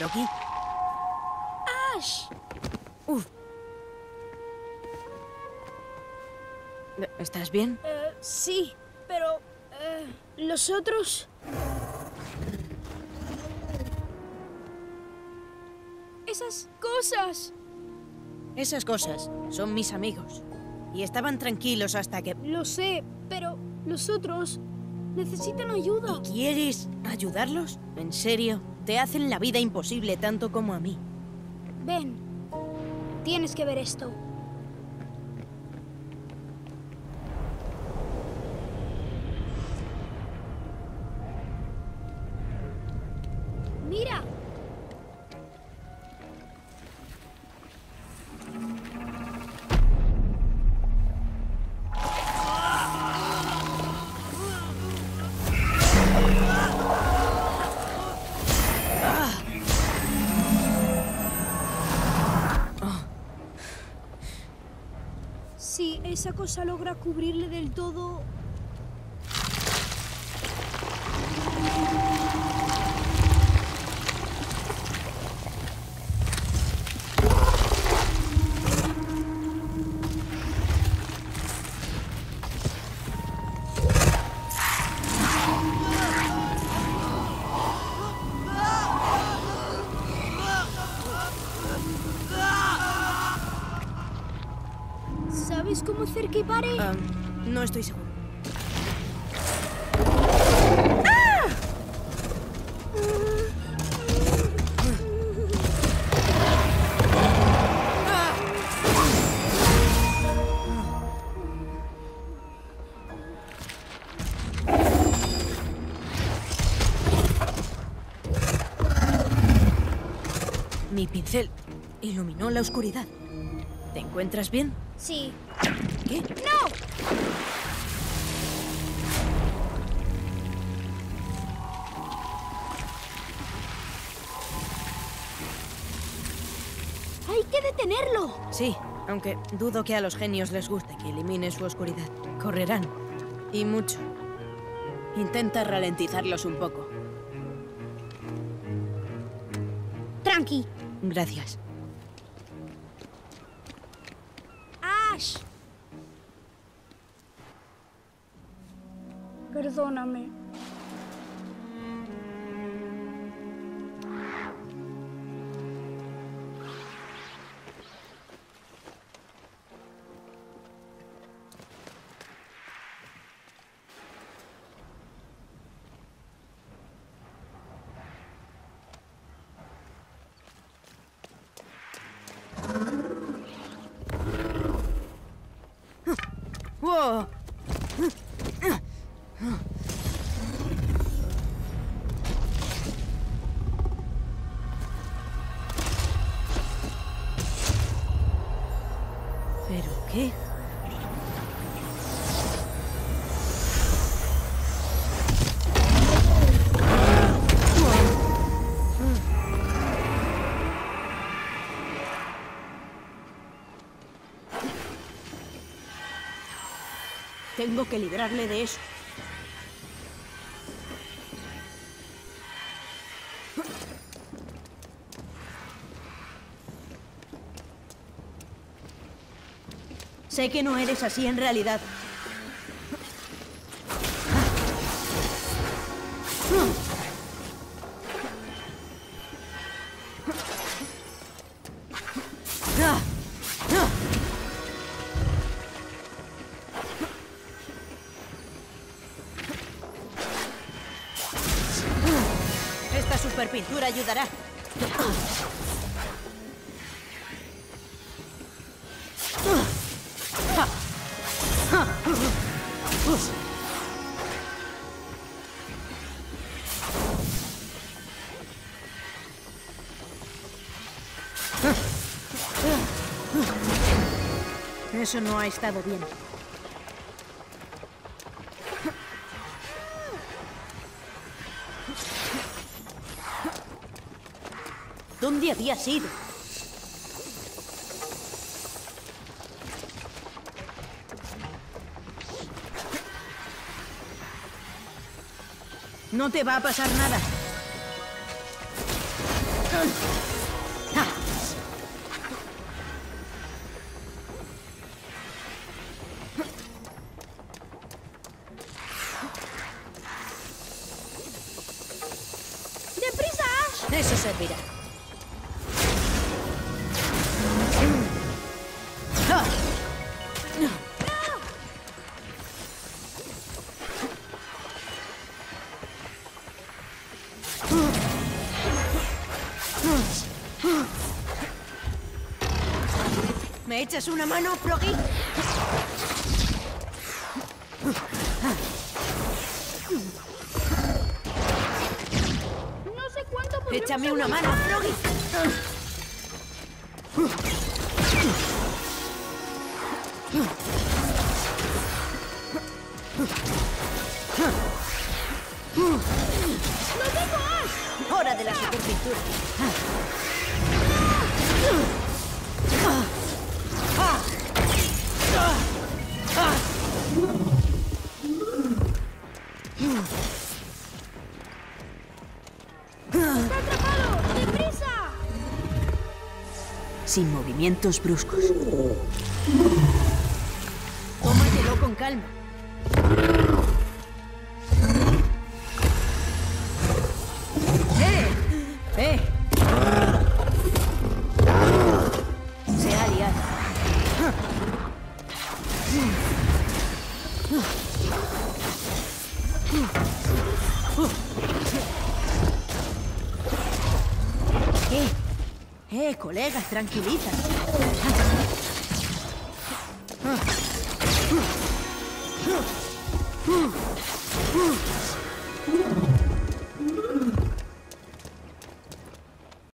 ¿Rocky? ¡Ash! Uf. ¿Estás bien? Eh, sí, pero... eh, los otros... Esas cosas. Esas cosas son mis amigos. Y estaban tranquilos hasta que... Lo sé, pero los otros necesitan ayuda. ¿Y quieres ayudarlos? ¿En serio? Te hacen la vida imposible tanto como a mí. Ven, tienes que ver esto. Esa cosa logra cubrirle del todo... ¿Sabes cómo hacer que pare? Ah, no estoy seguro. Mi pincel iluminó la oscuridad. ¿Te encuentras bien? Sí. ¿Qué? ¡No! ¡Hay que detenerlo! Sí, aunque dudo que a los genios les guste que elimine su oscuridad. Correrán. Y mucho. Intenta ralentizarlos un poco. Tranqui. Gracias. Ash. Perdóname. ¿Pero qué? Tengo que librarle de eso. Sé que no eres así en realidad. Superpintura ayudará. Eso no ha estado bien. ¿Dónde habías ido? No te va a pasar nada. ¡Deprisa! Eso servirá. ¿Me echas una mano, Froggy? No sé cuánto Échame una mano, Froggy. Hora de la superpintura. Sin movimientos bruscos. Tómatelo con calma. ¡Eh, colegas, tranquiliza!